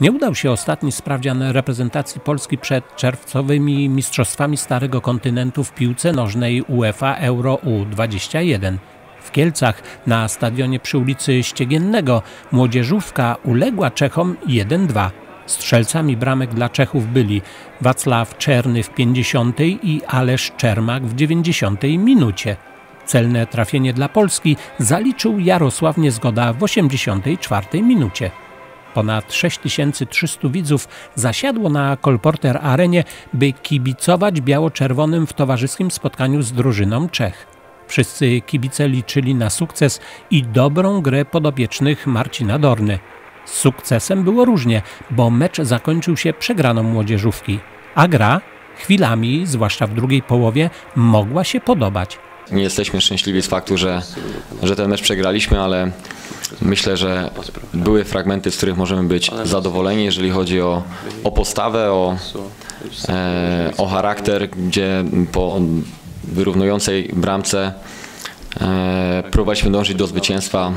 Nie udał się ostatni sprawdzian reprezentacji Polski przed czerwcowymi Mistrzostwami Starego Kontynentu w piłce nożnej UEFA Euro U21. W Kielcach na stadionie przy ulicy Ściegiennego młodzieżówka uległa Czechom 1-2. Strzelcami bramek dla Czechów byli Wacław Czerny w 50 i Alesz Czermak w 90 minucie. Celne trafienie dla Polski zaliczył Jarosław Niezgoda w 84 minucie. Ponad 6300 widzów zasiadło na Kolporter Arenie, by kibicować biało-czerwonym w towarzyskim spotkaniu z drużyną Czech. Wszyscy kibice liczyli na sukces i dobrą grę podopiecznych Marcina Dorny. Z sukcesem było różnie, bo mecz zakończył się przegraną młodzieżówki, a gra chwilami, zwłaszcza w drugiej połowie, mogła się podobać. Nie jesteśmy szczęśliwi z faktu, że, że ten mecz przegraliśmy, ale myślę, że były fragmenty, z których możemy być zadowoleni, jeżeli chodzi o, o postawę, o, e, o charakter, gdzie po wyrównującej bramce e, próbowaliśmy dążyć do zwycięstwa.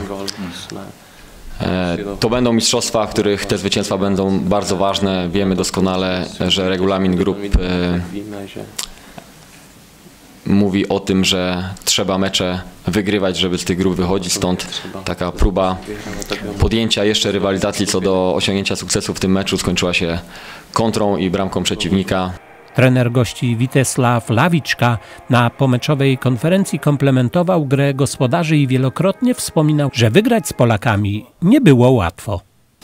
E, to będą mistrzostwa, w których te zwycięstwa będą bardzo ważne. Wiemy doskonale, że regulamin grup e, mówi o tym, że trzeba mecze wygrywać, żeby z tych grup wychodzić, stąd taka próba podjęcia jeszcze rywalizacji co do osiągnięcia sukcesu w tym meczu skończyła się kontrą i bramką przeciwnika. Trener gości Witesław Lawiczka na pomeczowej konferencji komplementował grę gospodarzy i wielokrotnie wspominał, że wygrać z Polakami nie było łatwo.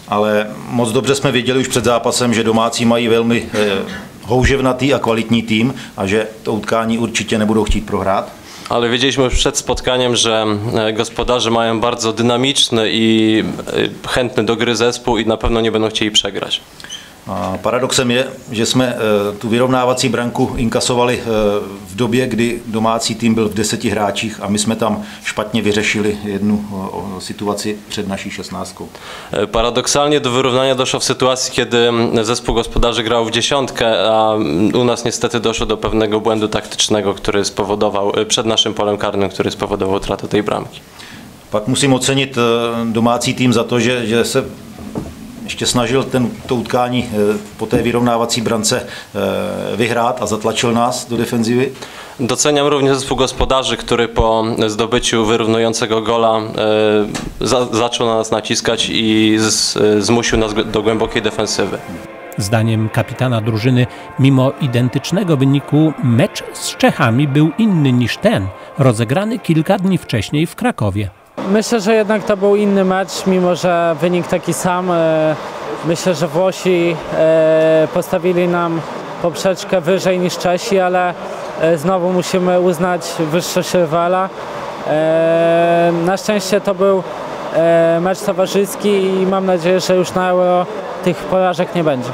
Ale moc dobře jsme věděli už před zápasem, že domácí mají velmi eh, houževnatý a kvalitní tým a že to utkání určitě nebudou chtít prohrát. Ale wiedzieliśmy już przed spotkaniem, że e, gospodarze mają bardzo dynamiczny i e, chętny do gry zespół i na pewno nie będą chcieli przegrać. A paradoxem je, že jsme eh, tu vyrovnávací branku inkasovali eh, v době, kdy domácí tým byl v deseti hráčích a my jsme tam špatně vyřešili jednu eh, situaci před naší šestnáctkou. Paradoksalnie do wyrównania doszło w sytuacji, kiedy zespół gospodarzy grał w dziesiątkę, a u nas niestety doszło do pewnego błędu taktycznego, który spowodował przed naszym polem karnym, który spowodował utratę tej bramki. Pak musím ocenit domácí tým za to, že, že se ještě snažil ten, to utkání eh, po té vyrovnávací brance eh, vyhrát a zatlačil nás do defenzivy. Doceniam również zespół gospodarzy, który po zdobyciu wyrównującego gola e, za, zaczął na nas naciskać i z, e, zmusił nas do głębokiej defensywy. Zdaniem kapitana drużyny, mimo identycznego wyniku, mecz z Czechami był inny niż ten, rozegrany kilka dni wcześniej w Krakowie. Myślę, że jednak to był inny mecz, mimo że wynik taki sam. E, Myślę, że Włosi e, postawili nam poprzeczkę wyżej niż Czesi, ale e, znowu musimy uznać wyższość rywala. Na szczęście to był mecz towarzyski i mam nadzieję, że już na Euro tych porażek nie będzie.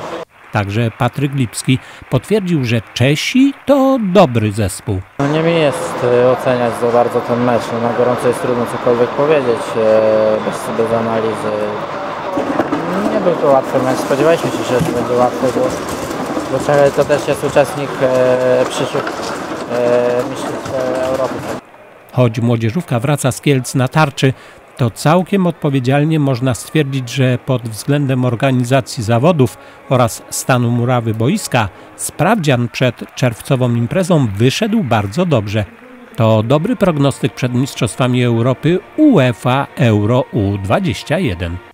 Także Patryk Lipski potwierdził, że Czesi to dobry zespół. No nie mi jest e, oceniać za bardzo ten mecz. No na gorąco jest trudno cokolwiek powiedzieć e, bez, bez analizy. Nie był to łatwy mecz. Spodziewaliśmy się, że to będzie łatwy, bo, bo to też jest uczestnik e, przyszłych e, mistrzostw e, Europy. Choć młodzieżówka wraca z Kielc na tarczy, to całkiem odpowiedzialnie można stwierdzić, że pod względem organizacji zawodów oraz stanu murawy boiska sprawdzian przed czerwcową imprezą wyszedł bardzo dobrze. To dobry prognostyk przed Mistrzostwami Europy UEFA Euro U21.